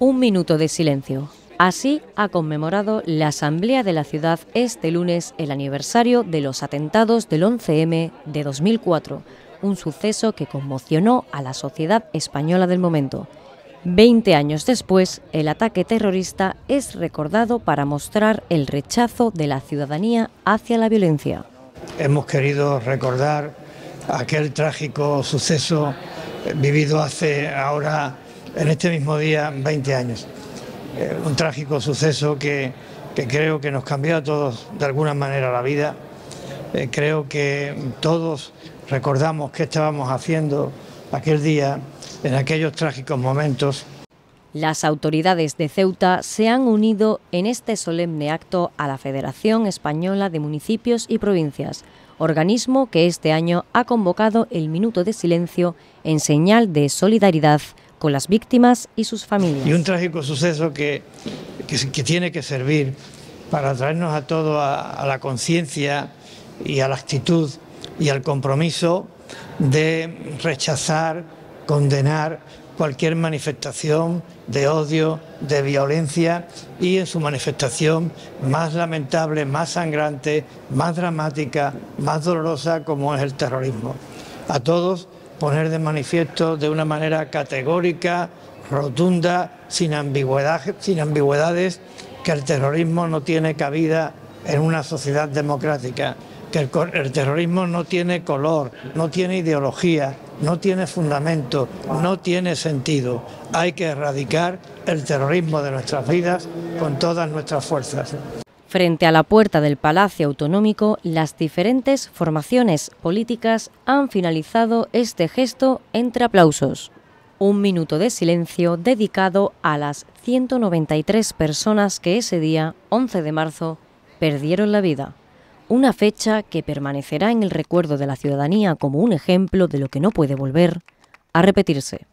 Un minuto de silencio. Así ha conmemorado la Asamblea de la Ciudad este lunes el aniversario de los atentados del 11M de 2004, un suceso que conmocionó a la sociedad española del momento. Veinte años después, el ataque terrorista es recordado para mostrar el rechazo de la ciudadanía hacia la violencia. Hemos querido recordar aquel trágico suceso vivido hace ahora, en este mismo día, 20 años. Eh, un trágico suceso que, creo que nos cambió a todos de alguna manera la vida. Eh, creo que todos recordamos qué estábamos haciendo aquel día, en aquellos trágicos momentos. Las autoridades de Ceuta se han unido en este solemne acto a la Federación Española de Municipios y Provincias, organismo que este año ha convocado el minuto de silencio en señal de solidaridad con las víctimas y sus familias. Y un trágico suceso que, que, tiene que servir para traernos a todos a, la conciencia y a la actitud y al compromiso de rechazar, condenar cualquier manifestación de odio, de violencia y en su manifestación más lamentable, más sangrante, más dramática, más dolorosa como es el terrorismo. A todos poner de manifiesto de una manera categórica, rotunda, sin, ambigüedad, sin ambigüedades, que el terrorismo no tiene cabida en una sociedad democrática, que el, terrorismo no tiene color, no tiene ideología, no tiene fundamento, no tiene sentido. Hay que erradicar el terrorismo de nuestras vidas con todas nuestras fuerzas. Frente a la puerta del Palacio Autonómico, las diferentes formaciones políticas han finalizado este gesto entre aplausos. Un minuto de silencio dedicado a las 193 personas que ese día, 11 de marzo, perdieron la vida. Una fecha que permanecerá en el recuerdo de la ciudadanía como un ejemplo de lo que no puede volver a repetirse.